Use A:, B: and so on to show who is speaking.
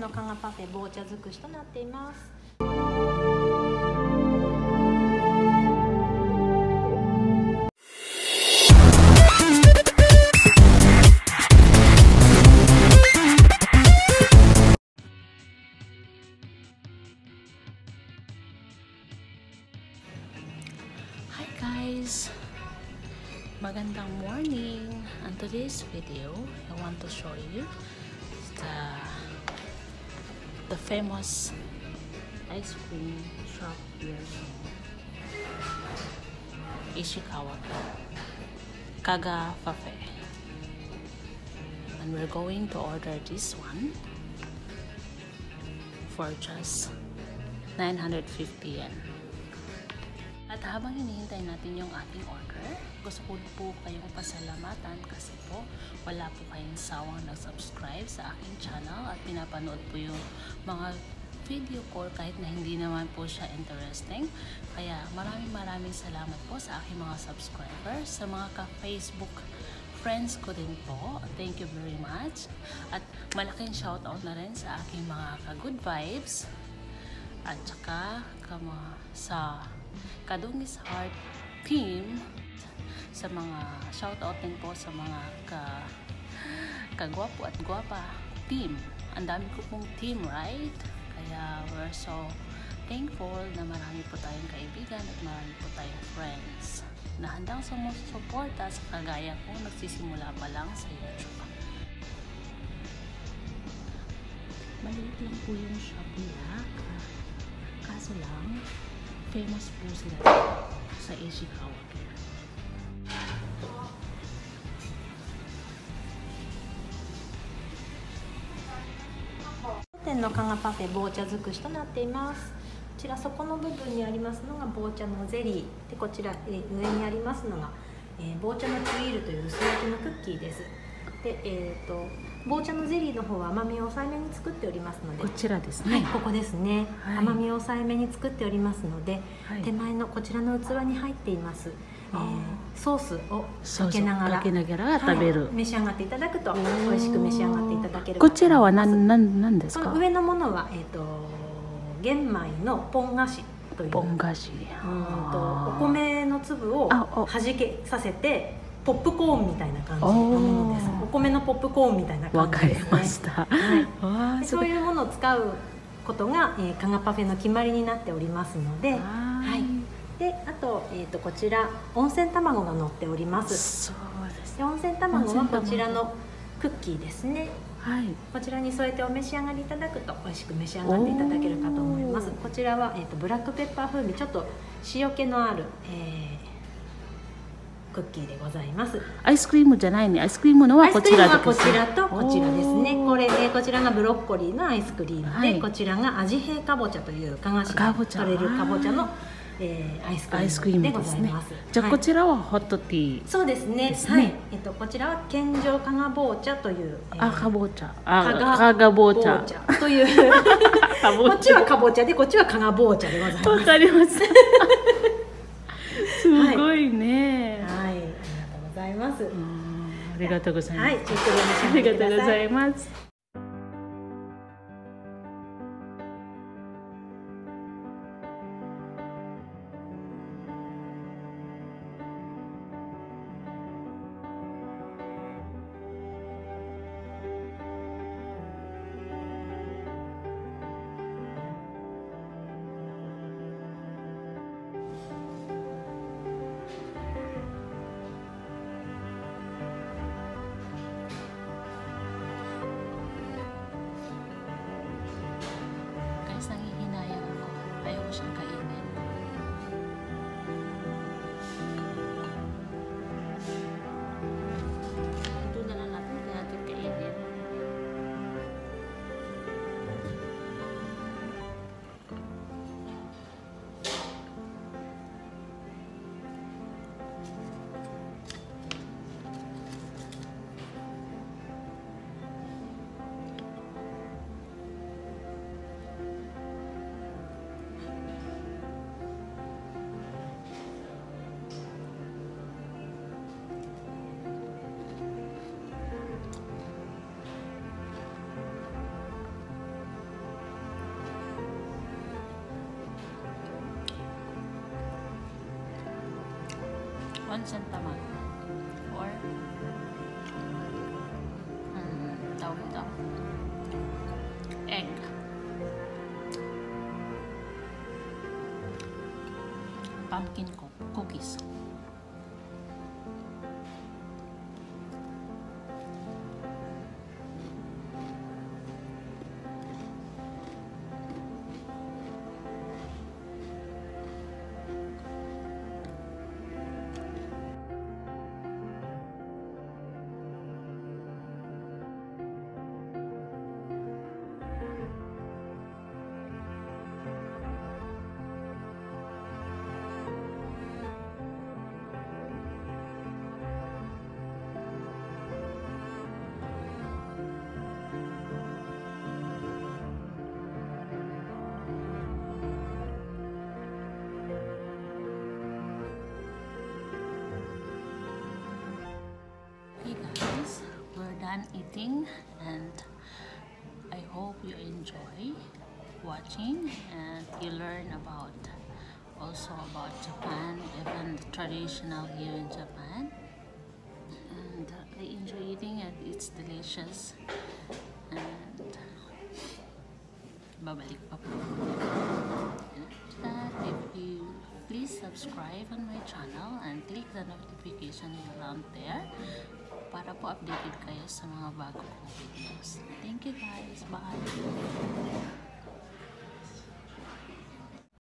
A: の加賀パフェ棒茶尽くしとなっています
B: Magandang morning! On today's video, I want to show you the the famous ice cream shop here Ishikawa, Kaga Cafe. And we're going to order this one for just 950 yen. At habang hinihintay natin yung ating order, gusto ko po kayong pasalamatan kasi po wala po kayong sawang nag-subscribe sa aking channel at pinapanood po yung mga video ko kahit na hindi naman po siya interesting. Kaya maraming maraming salamat po sa aking mga subscribers, sa mga ka-Facebook friends ko din po. Thank you very much. At malaking shoutout na rin sa aking mga ka-good vibes at saka kama sa Kadungis Heart team sa mga shoutout din po sa mga ka kagwapo at gwapa team. Ang dami ko pong team, right? Kaya we're so thankful na marami po tayong kaibigan at marami po tayong friends na handang sumusuporta sa kagaya ko nagsisimula pa lang sa YouTube. Maliit lang po yung shop nila. Kaso lang, famous po sila sa Ishikawa.
A: 店の加賀パフェ棒茶尽くしとなっていますこちら底の部分にありますのが棒茶のゼリーでこちら、えー上にありますのが、えー棒茶のツイールという薄焼きのクッキーですで、えー、と棒茶のゼリーの方は甘みを抑えめに作っておりますので。
B: こちらですね。
A: はい、ここですね、
B: はい。
A: 甘みを抑えめに作っておりますので、
B: はい。
A: 手前のこちらの器に入っています、えーソースをかけながら。
B: 食べる。
A: はい。召し上がっていただくと美味しく召し上がっていただけるか
B: ことちらは何何何ですか？
A: その？上のものは、えー、と玄米のポン菓子という。
B: ポン菓子。
A: うんとお米の粒を
B: あお。
A: 弾けさせてポップコーンみたいな感じのものです。
B: お
A: 米のポップコーンみたいな感じですね。
B: ました。
A: はい。そう
B: ごい。
A: いうものを使うことが、えー、カガパフェの決まりになっておりますので、
B: は
A: はい。であと,、えー、とこちら温泉卵が乗っております。
B: そうです。
A: で温泉卵はこちらのクッキーですね。
B: はい。
A: こちらに添えてお召し上がりいただくと美味しく召し上がっていただけるかと思います。こちらは、えー、とブラックペッパー風味ちょっと塩気のある、えークッキーでございます
B: アイスクリームじゃないね。アイスクリームのはこちらですね
A: ちらとこちらですねこれ、えーこちらがブロッコリーのアイスクリームで、
B: はい
A: こちらが味変かぼちゃという加賀市で
B: かぼちゃ
A: 取れるかぼちゃの、えーアイスクリー
B: ムで
A: ございます。
B: じゃあ
A: はい
B: こちらはホットティー。
A: そうですね
B: ですね
A: はいえっとこちらは健常加賀棒茶という、えー
B: あ、かぼちゃ。
A: 加
B: あ、かがぼう茶。
A: という こっちはかぼちゃでこっちは加賀棒茶でございます。
B: わかります。すごいね。
A: はいます。
B: うんありがとうございます。
A: はい、
B: あ。
A: り
B: がとうございます。Onsen tama. Or, hmm, tawag ito. Egg. Pumpkin co- cookies. Done eating and I hope you enjoy watching and you learn about also about Japan, even the traditional here in Japan. And I enjoy eating and it's delicious. And babalik pa if you please subscribe on my channel and click the notification bell there para po updated kayo sa mga bago kong videos. Thank you guys. Bye!